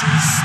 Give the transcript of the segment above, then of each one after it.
Jesus.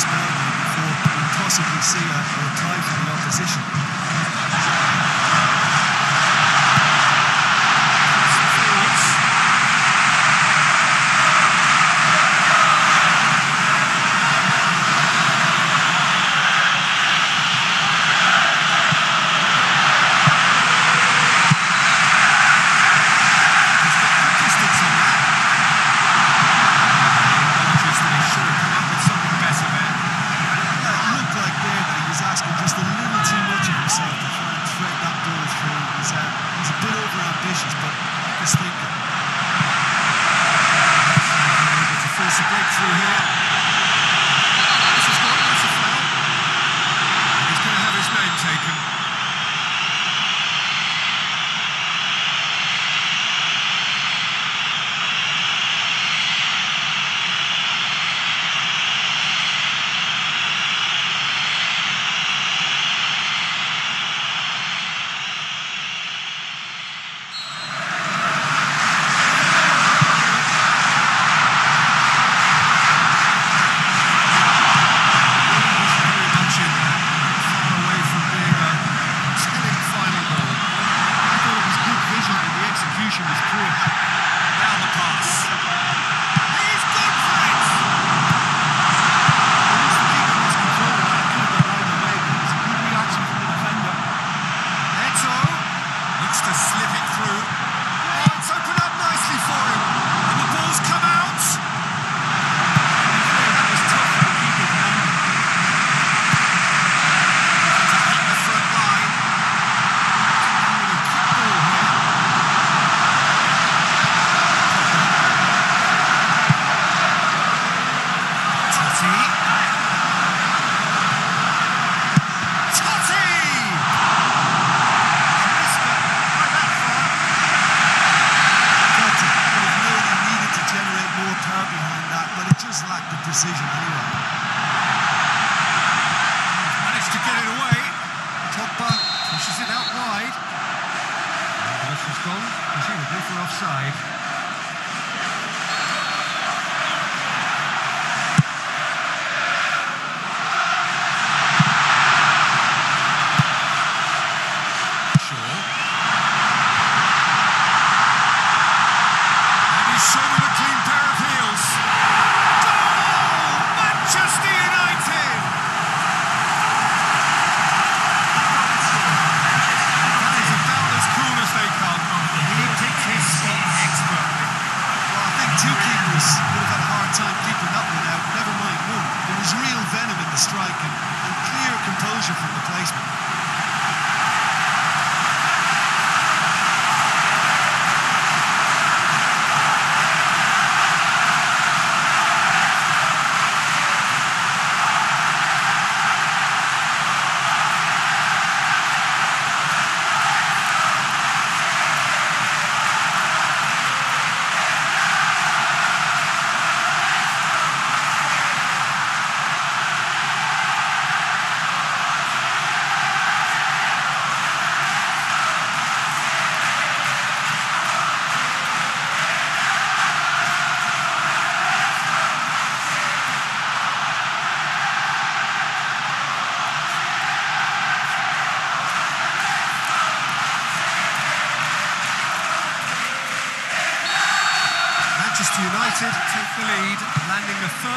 Spain before we possibly see a, a reply from the opposition.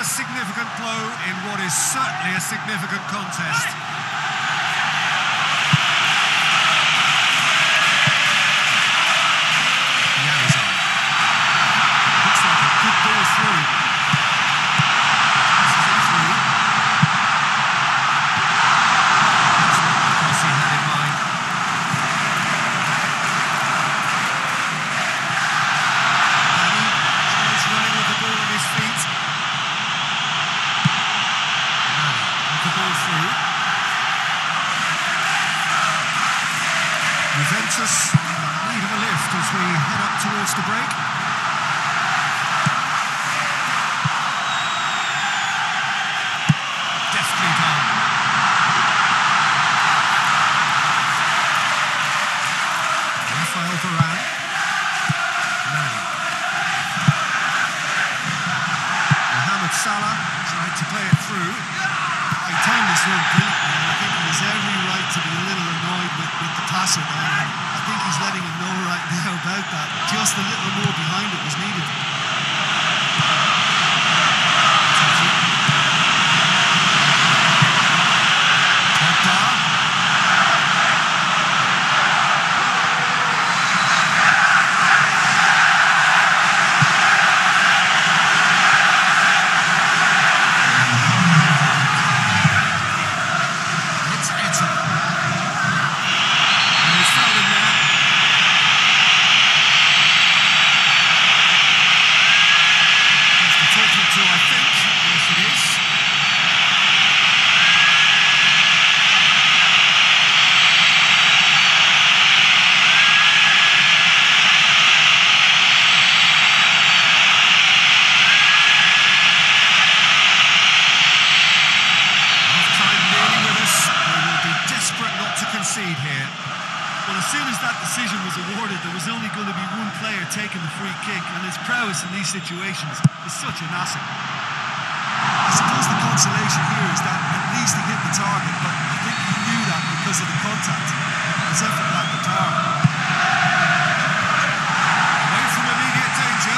significant blow in what is certainly a significant contest. Rafael Varane. Nani. Mohamed Salah tried to play it through. He timed this one brilliantly, and I think he has every right to be a little annoyed with, with the passer there. I think he's letting him know right now about that. Just a little more behind it was needed. Situations is such an asset. I suppose the consolation here is that at least he hit the target, but I think he knew that because of the contact. His effort at the target. Away from immediate danger.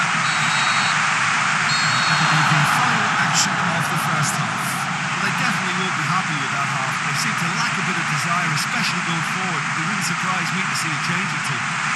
That'll be the final action of the first half. Well, they definitely won't be happy with that half. They seem to lack a bit of desire, especially going forward. It wouldn't surprise me to see a change or two.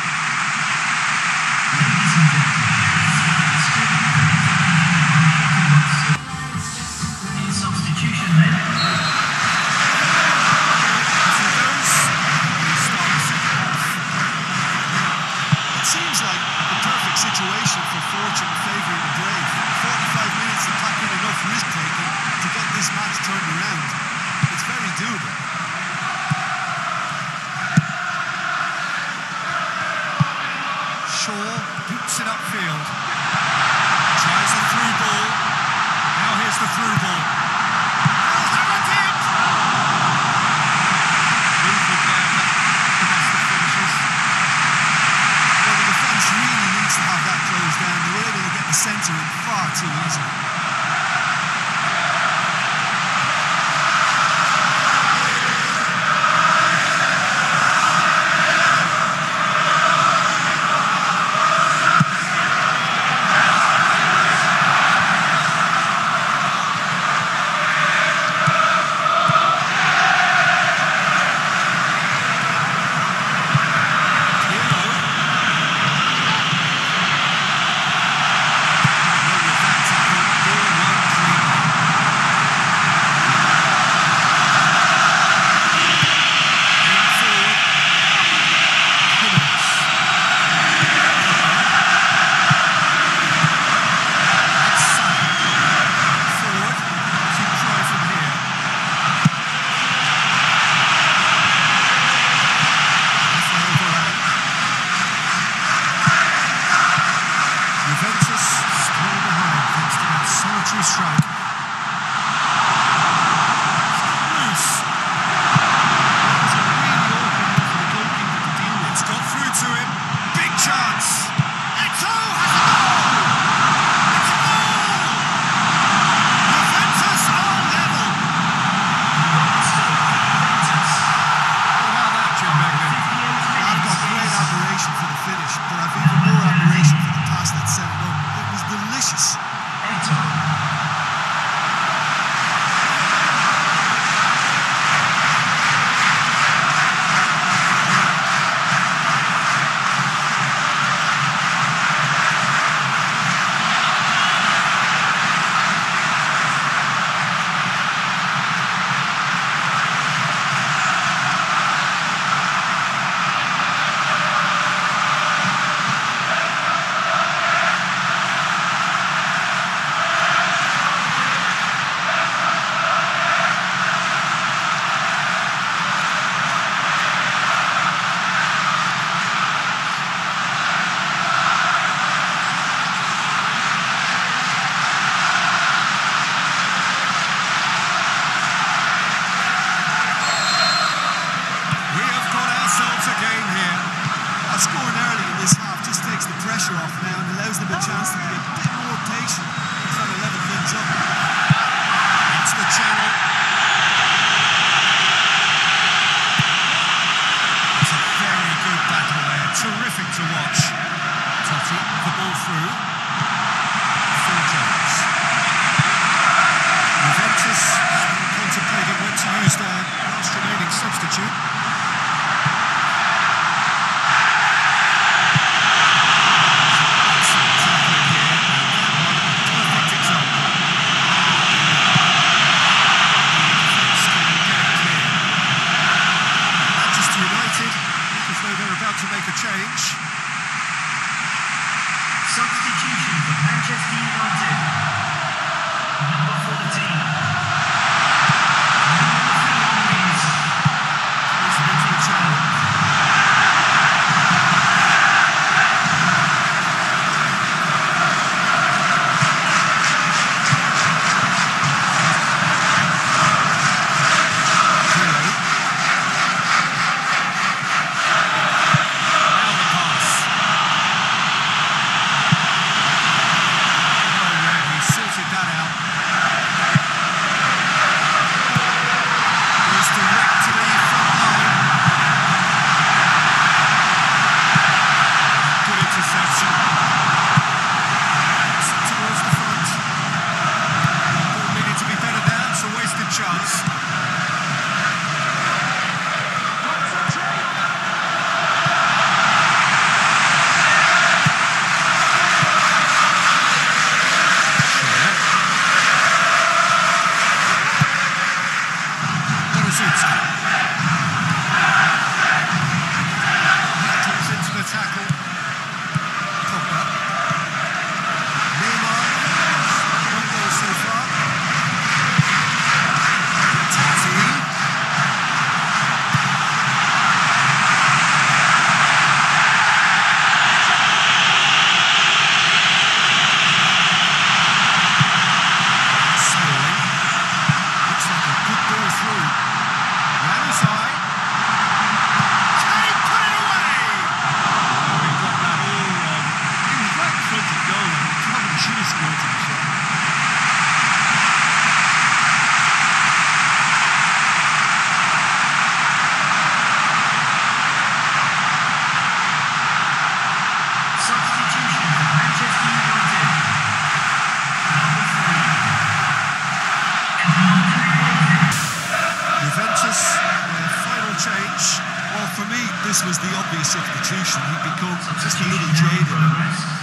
this was the obvious substitution. He'd become just a little jaded.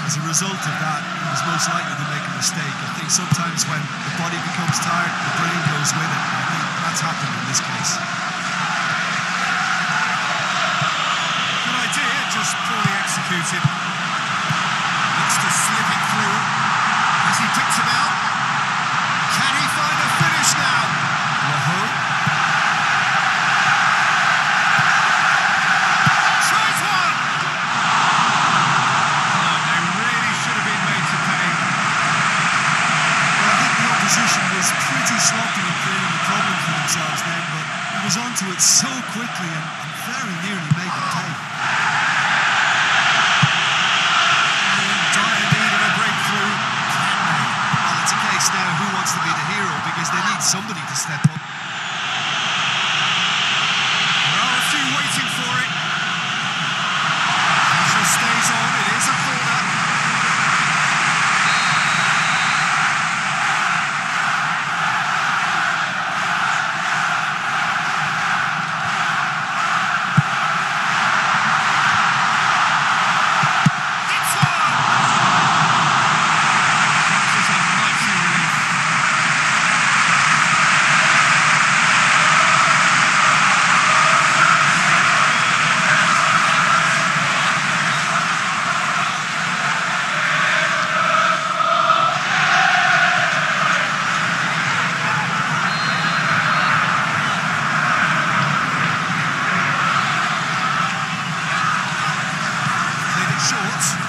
as a result of that, he's most likely to make a mistake. I think sometimes when the body becomes tired, the brain goes with it. I think that's happened in this case. Good idea, just poorly executed. quickly and, and very near short.